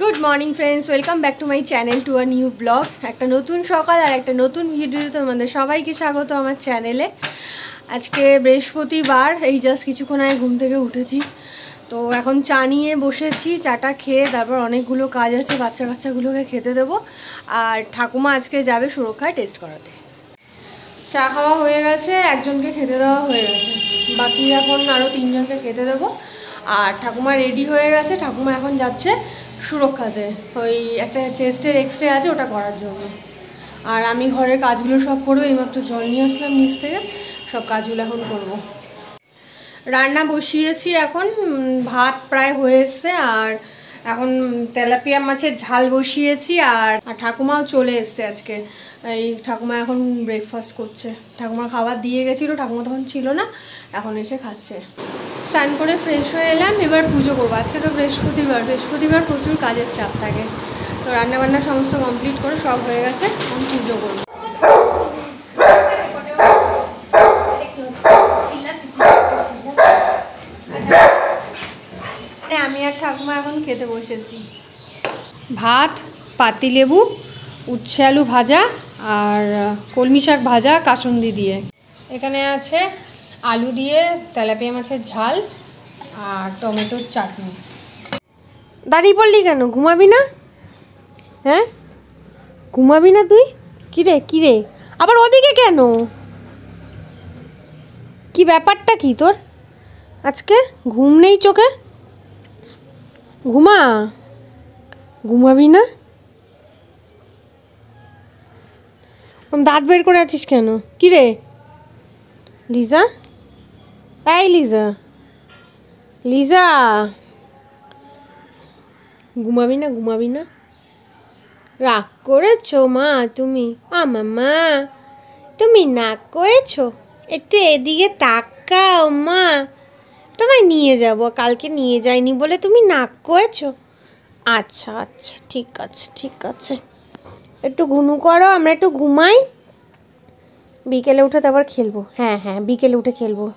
Good morning friends welcome back to my channel to a new blog একটা নতুন সকাল আর একটা নতুন ভিডিও তোমাদের সবাইকে স্বাগত আমার চ্যানেলে আজকে বৃহস্পতিবার, এই জাস্ট কিছুক্ষণ আগে ঘুম থেকে উঠেছি। তো এখন চা নিয়ে বসেছি, চাটা খেয়ে তারপর অনেকগুলো কাজ আছে, বাচ্চা কাচ্চাগুলোকে খেতে দেবো। আর ঠাকুমা আজকে যাবে সুরক্ষায় টেস্ট করাতে। চা খাওয়া হয়ে গেছে, একজনকে খেতে দেওয়া হয়ে গেছে। বাকি এখন আরও তিনজনকে খেতে দেবো। আর ঠাকুমা রেডি হয়ে গেছে, ঠাকুমা এখন যাচ্ছে সুরক্ষাতে ওই একটা চেস্টের এক্স রে আছে, ওটা করার জন্য আর আমি ঘরের কাজগুলো সব করব এইমাত্র জল নিয়ে আসলাম নিচ থেকে, সব কাজগুলো এখন করব। রান্না বসিয়েছি এখন ভাত প্রায় হয়েছে আর এখন তেলাপিয়া মাছের ঝাল বসিয়েছি আর ঠাকুমাও চলে এসছে আজকে। এই ঠাকুমা এখন ব্রেকফাস্ট করছে। ঠাকুমার খাবার দিয়ে গেছিল, ঠাকুমা তখন ছিল না, এখন এসে খাচ্ছে। স্নান করে ফ্রেশ হয়ে এলাম, এবার পুজো করব। আজকে তো বৃহস্পতিবার বৃহস্পতিবার প্রচুর কাজের চাপ থাকে। তো রান্নাবান্না সমস্ত কমপ্লিট করে সব হয়ে গেছে, এখন পুজো করব হ্যাঁ, আমি আর ঠাকুমা এখন খেতে বসেছি। ভাত পাতিলেবু উচ্ছে আলু ভাজা আর কলমি শাক ভাজা কাসুন্দি দিয়ে। এখানে আছে আলু দিয়ে তেলাপিয়া মাছের ঝাল আর টমেটোর চাটনি। দাঁড়িয়ে পড়লি কেন? ঘুমাবি না? হ্যাঁ? ঘুমাবি না তুই? কিরে কিরে? আবার ওদিকে কেন? কি ব্যাপারটা কি তোর? আজকে ঘুম নেই চোখে? ঘুমা? ঘুমাবি না? দাঁত বের করে আছিস কেন? কি রে? লিজা? এই লিজা। লিজা! ঘুমাবি না ঘুমাবি না? রাগ করেছ মা তুমি? আমার মা তুমি না করেছ? একটু এদিকে তাকাও মা। তোমায় নিয়ে যাব, কালকে নিয়ে যাইনি বলে তুমি নাক করেছ আচ্ছা আচ্ছা ঠিক আছে ঠিক আছে। একটু ঘুনু করো, আমরা একটু ঘুমাই। বিকেলে উঠে তারপর খেলব। হ্যাঁ হ্যাঁ বিকেলে উঠে খেলব।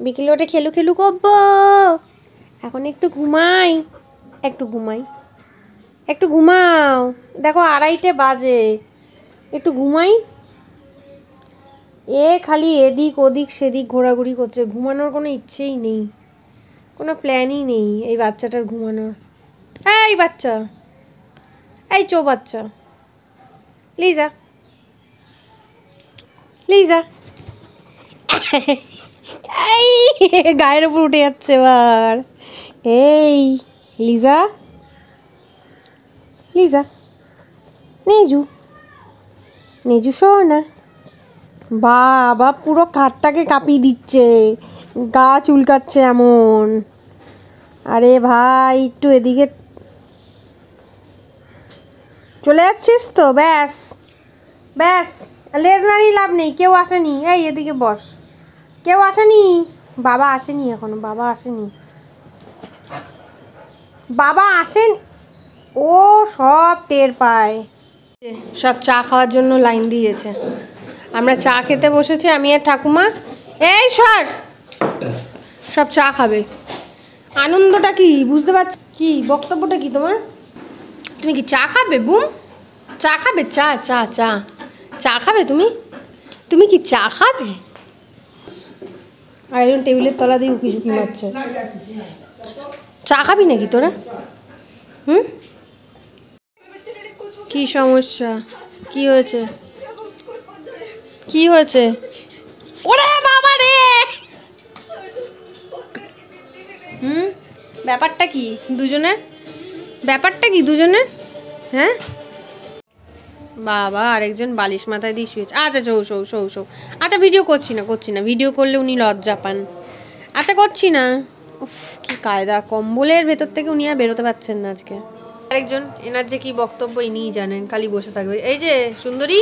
বিকেলে উঠে খেলু খেলু করব। এখন একটু ঘুমাই। একটু ঘুমাই। একটু ঘুমাও। দেখো আড়াইটে বাজে। একটু ঘুমাই। এ খালি এদিক ওদিক সেদিক ঘোরাঘুরি করছে। ঘুমানোর কোনো ইচ্ছেই নেই। কোনো প্ল্যানই নেই এই বাচ্চাটার ঘুমানোর। এই বাচ্চা। এই চো বাচ্চা। লিজা। লিজা। এই গায়ের উপর উঠে যাচ্ছে এবার। এই, লিজা। লিজা। নেজু। নেজু শো না। বাবা, পুরো খাটটাকে কাঁপিয়ে দিচ্ছে। গা চুলকাচ্ছে এমন। আরে ভাই, একটু এদিকে চলে যাচ্ছিস তো? ব্যাস ব্যাস। লেজ নাড়িয়ে লাভ নেই, কেউ আসেনি। এই এদিকে বস। কেউ আসেনি? বাবা আসেনি এখনও, বাবা আসেনি। বাবা আসেন, ও সব টের পায়। সব চা খাওয়ার জন্য লাইন দিয়েছে। আমরা চা খেতে বসেছি, আমি আর ঠাকুমা। এই সর। সব চা খাবে। আনন্দটা কি? বুঝতে পারছি। কি? বক্তব্যটা কি তোমার? তুমি কি চা খাবে, বুম? চা খাবে? চা চা চা। চা খাবে তুমি? তুমি কি চা খাবে? আর একজন টেবিলের তলা দিয়ে উকি ঝুঁকি মারছে। চা খাবি নাকি তোরা? হুম? কি সমস্যা? কি হয়েছে? কি হয়েছে? ওরে বাবা রে! হুম? ব্যাপারটা কি? দুজনের? ব্যাপারটা কি দুজনের? হ্যাঁ? বাবা, আরেকজন বালিশ মাথায় দিয়ে শুয়েছে। আচ্ছা চৌ শৌ শৌ শৌ আচ্ছা ভিডিও করছি না করছি না। ভিডিও করলে উনি লজ্জা পান আচ্ছা করছি না। উফ, কি কায়দা। কম্বলের ভেতর থেকে উনি আর বেরোতে পারছেন না আজকে। আরেকজন, এনার যে কি বক্তব্য ইনিই জানেন, খালি বসে থাকবে। এই যে, সুন্দরী।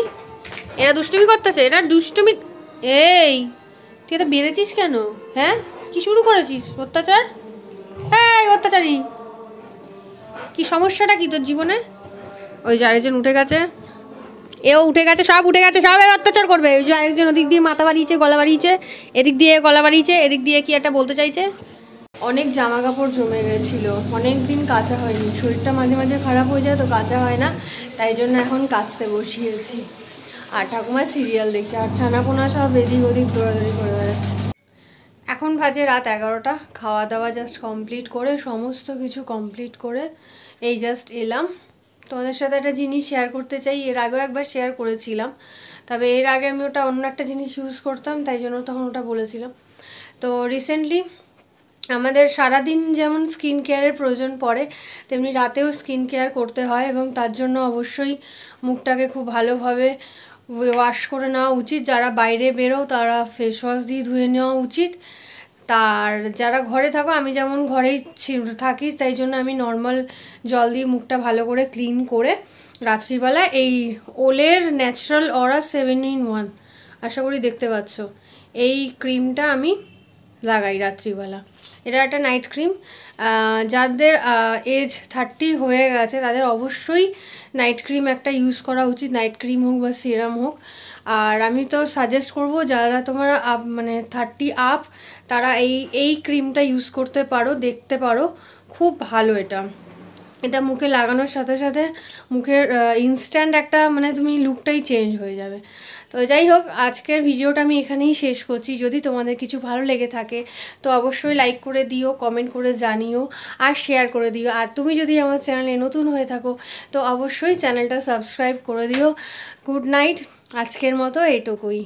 এরা দুষ্টুমি করতেছে, এরা দুষ্টুমি এই, তুই এত বেড়েছিস কেন? হ্যাঁ? কি শুরু করেছিস? অত্যাচার? এই, অত্যাচারী। কি সমস্যাটা কি তোর জীবনে? ওই যে আরেকজন উঠে গেছে। এও উঠে গেছে, সব উঠে গেছে, সব এর অত্যাচার করবে। ওই যে আরেকজন ওদিক দিয়ে মাথা বাড়িয়েছে, গলা বাড়িয়েছে, এদিক দিয়ে গলা বাড়িয়েছে, এদিক দিয়ে কি একটা বলতে চাইছে? অনেক জামা কাপড় জমে গেছিল। অনেক দিন কাচা হয়নি। শরীরটা মাঝে মাঝে খারাপ হয়ে যায় তো কাচা হয় না। তাই জন্য এখন কাচতে বসিয়েছি। আর ঠাকুমা সিরিয়াল দেখছে, আর ছানাপোনা সব এদিক ওদিক দৌড়াদৌড়ি করে বেড়াচ্ছে। এখন বাজে রাত এগারোটা, খাওয়া দাওয়া জাস্ট কমপ্লিট করে, সমস্ত কিছু কমপ্লিট করে এই জাস্ট এলাম। তোমাদের সাথে একটা জিনিস শেয়ার করতে চাই, এর আগেও একবার শেয়ার করেছিলাম, তবে এর আগে আমি ওটা অন্য একটা জিনিস ইউজ করতাম, তাই জন্য তখন ওটা বলেছিলাম। তো রিসেন্টলি আমাদের সারাদিন যেমন স্কিন কেয়ারের প্রয়োজন পড়ে, তেমনি রাতেও স্কিন কেয়ার করতে হয় এবং তার জন্য অবশ্যই মুখটাকে খুব ভালোভাবে ওয়াশ করে নেওয়া উচিত। যারা বাইরে বেরো তারা ফেস ওয়াশ দিয়ে ধুয়ে নেওয়া উচিত। তার যারা ঘরে থাকো, আমি যেমন ঘরেই থাকি, তাই জন্য আমি নর্মাল জল দিয়ে মুখটা ভালো করে ক্লিন করে রাত্রিবেলা এই ওলের natural aura seven in one আশা করি দেখতে পাচ্ছ। এই ক্রিমটা আমি লাগাই রাত্রিবেলা। এটা একটা নাইট ক্রিম যাদের এজ থার্টি হয়ে গেছে, তাদের অবশ্যই নাইট ক্রিম একটা ইউজ করা উচিত। নাইট ক্রিম হোক বা সিরাম হোক। আর আমি তো সাজেস্ট করব, যারা তোমার আপ মানে থার্টি আপ তারা এই এই ক্রিমটা ইউজ করতে পারো, দেখতে পারো। খুব ভালো এটা। এটা মুখে লাগানোর সাথে সাথে মুখের ইনস্ট্যান্ট একটা মানে তুমি লুকটাই চেঞ্জ হয়ে যাবে। তো যাই হোক, আজকের ভিডিওটা আমি এখানেই শেষ করছি। যদি তোমাদের কিছু ভালো লেগে থাকে, তো অবশ্যই লাইক করে দিও কমেন্ট করে জানিও, আর শেয়ার করে দিও। আর তুমি যদি আমার চ্যানেলে নতুন হয়ে থাকো, তো অবশ্যই চ্যানেলটা সাবস্ক্রাইব করে দিও। গুড নাইট আজকের মতো এইটুকুই।